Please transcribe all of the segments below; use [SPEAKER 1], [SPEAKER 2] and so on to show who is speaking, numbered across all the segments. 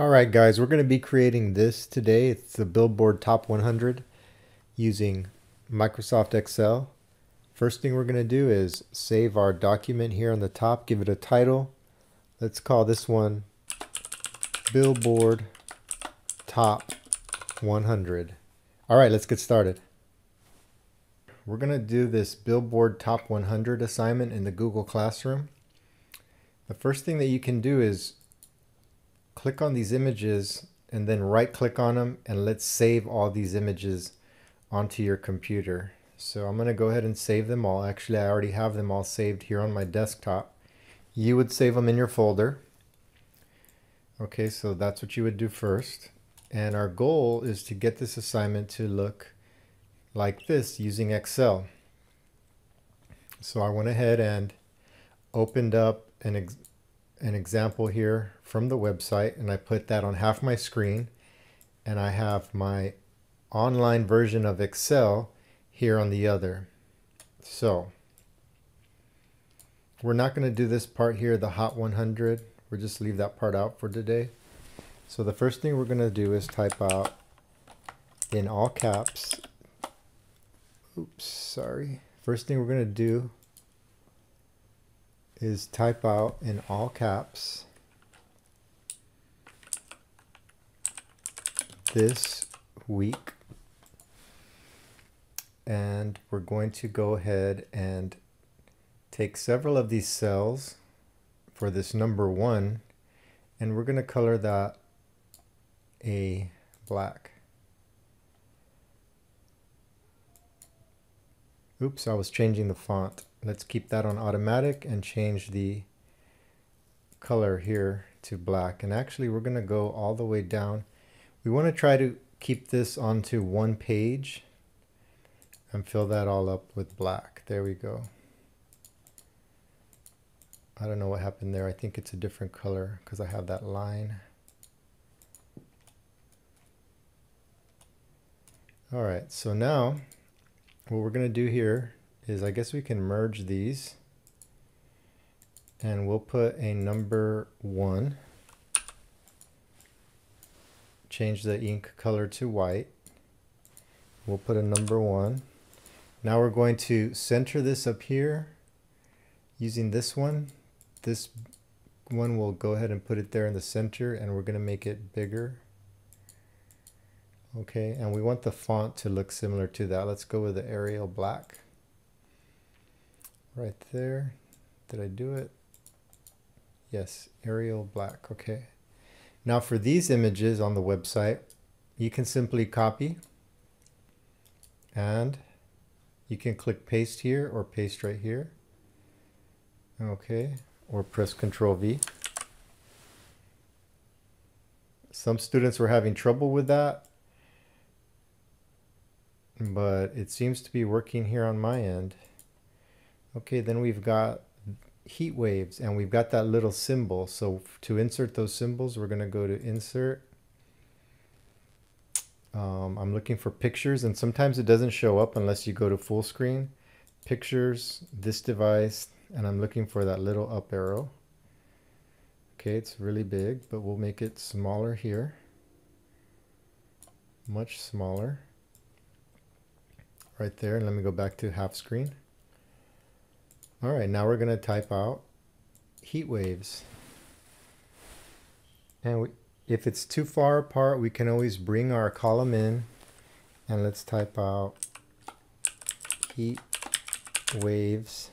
[SPEAKER 1] Alright guys, we're going to be creating this today. It's the Billboard Top 100 using Microsoft Excel. First thing we're going to do is save our document here on the top, give it a title. Let's call this one Billboard Top 100. Alright, let's get started. We're going to do this Billboard Top 100 assignment in the Google Classroom. The first thing that you can do is click on these images and then right click on them and let's save all these images onto your computer. So I'm going to go ahead and save them all. Actually, I already have them all saved here on my desktop. You would save them in your folder. Okay, so that's what you would do first. And our goal is to get this assignment to look like this using Excel. So I went ahead and opened up an an example here from the website and I put that on half my screen and I have my online version of Excel here on the other. So we're not going to do this part here, the Hot 100. We'll just leave that part out for today. So the first thing we're going to do is type out in all caps. Oops, sorry. First thing we're going to do is type out in all caps this week and we're going to go ahead and take several of these cells for this number one and we're going to color that a black. Oops, I was changing the font. Let's keep that on automatic and change the color here to black. And actually we're going to go all the way down. We want to try to keep this onto one page and fill that all up with black. There we go. I don't know what happened there. I think it's a different color because I have that line. All right, so now what we're going to do here is I guess we can merge these. And we'll put a number one. Change the ink color to white. We'll put a number one. Now we're going to center this up here using this one. This one we'll go ahead and put it there in the center and we're going to make it bigger. Okay and we want the font to look similar to that. Let's go with the Arial black right there. Did I do it? Yes, Arial black. Okay. Now for these images on the website, you can simply copy and you can click paste here or paste right here. Okay. Or press Control V. Some students were having trouble with that, but it seems to be working here on my end. Okay, then we've got heat waves and we've got that little symbol. So to insert those symbols, we're going to go to insert. Um, I'm looking for pictures and sometimes it doesn't show up unless you go to full screen. Pictures, this device, and I'm looking for that little up arrow. Okay, it's really big, but we'll make it smaller here. Much smaller. Right there, and let me go back to half screen. All right, now we're going to type out heat waves. And we, if it's too far apart, we can always bring our column in and let's type out heat waves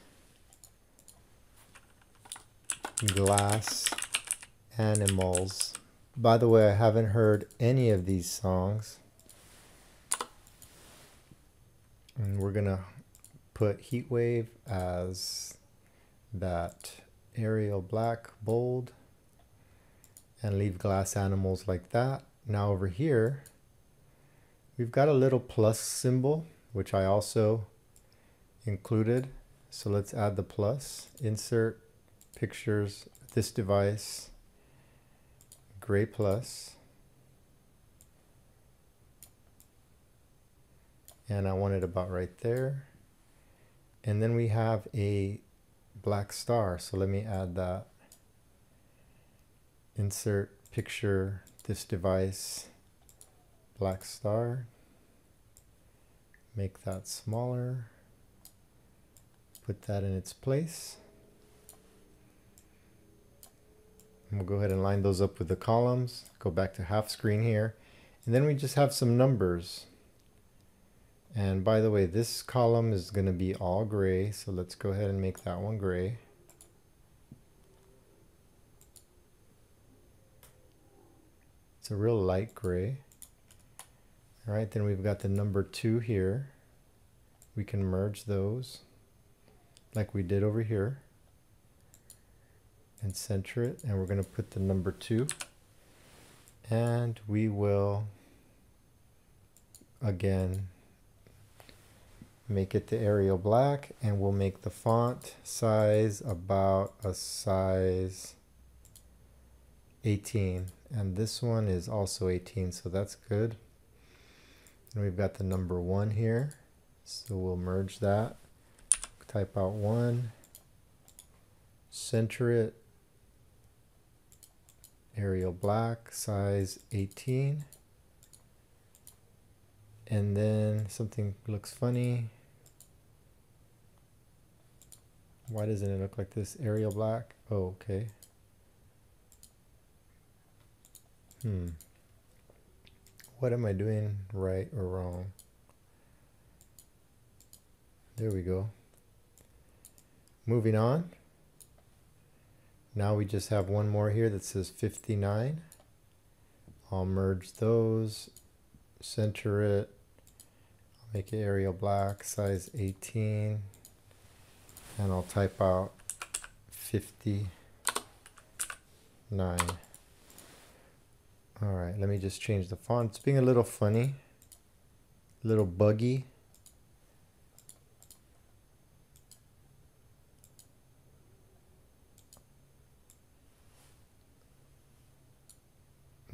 [SPEAKER 1] glass animals. By the way, I haven't heard any of these songs. And we're going to put heat wave as that Arial black bold and leave glass animals like that. Now over here, we've got a little plus symbol, which I also included. So let's add the plus, insert pictures, this device, gray plus. And I want it about right there. And then we have a black star. So let me add that. Insert picture, this device black star. Make that smaller. Put that in its place. And we'll go ahead and line those up with the columns. Go back to half screen here. And then we just have some numbers. And by the way, this column is going to be all gray. So let's go ahead and make that one gray. It's a real light gray. All right, then we've got the number two here. We can merge those like we did over here and center it. And we're going to put the number two and we will again make it the Arial black and we'll make the font size about a size 18 and this one is also 18 so that's good. And we've got the number one here so we'll merge that. Type out one. Center it. Arial black size 18 and then something looks funny why doesn't it look like this Arial black oh okay Hmm. What am I doing right or wrong? There we go. Moving on. Now we just have one more here that says 59. I'll merge those, center it, make it Arial black, size 18, and I'll type out 59. All right, let me just change the font. It's being a little funny, a little buggy.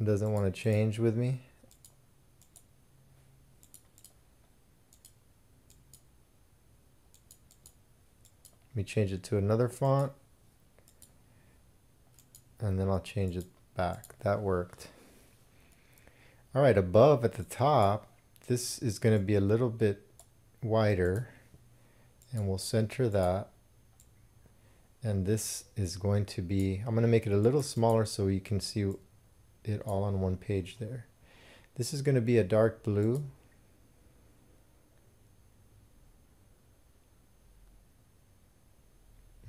[SPEAKER 1] Doesn't want to change with me. Let me change it to another font and then I'll change it back. That worked. All right, above at the top, this is going to be a little bit wider and we'll center that. And this is going to be, I'm going to make it a little smaller so you can see it all on one page there. This is going to be a dark blue.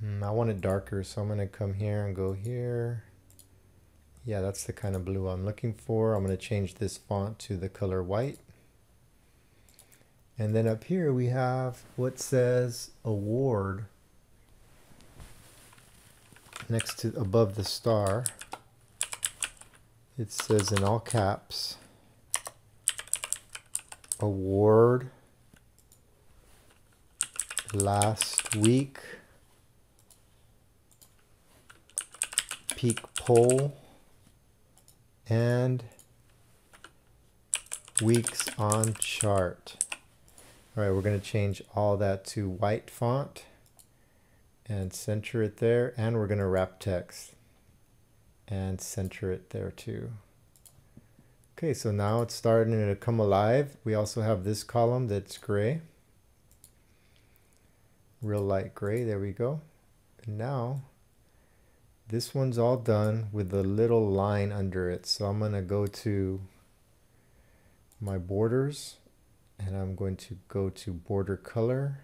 [SPEAKER 1] Mm, I want it darker, so I'm going to come here and go here. Yeah, that's the kind of blue I'm looking for. I'm going to change this font to the color white. And then up here we have what says award next to above the star. It says in all caps award last week peak poll and weeks on chart. All right, we're going to change all that to white font and center it there. And we're going to wrap text and center it there too. Okay, so now it's starting to come alive. We also have this column that's gray. Real light gray, there we go. And now this one's all done with a little line under it. So I'm going to go to my borders and I'm going to go to border color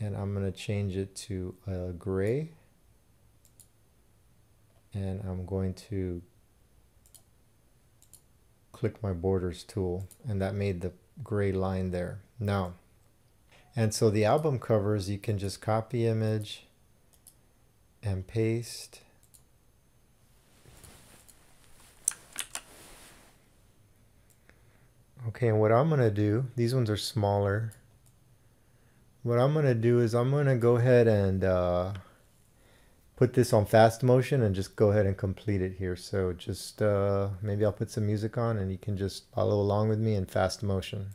[SPEAKER 1] and I'm going to change it to a gray and I'm going to click my borders tool and that made the gray line there. Now, and so the album covers you can just copy image and paste. Okay, and what I'm going to do, these ones are smaller. What I'm going to do is I'm going to go ahead and uh, put this on fast motion and just go ahead and complete it here. So just uh, maybe I'll put some music on and you can just follow along with me in fast motion.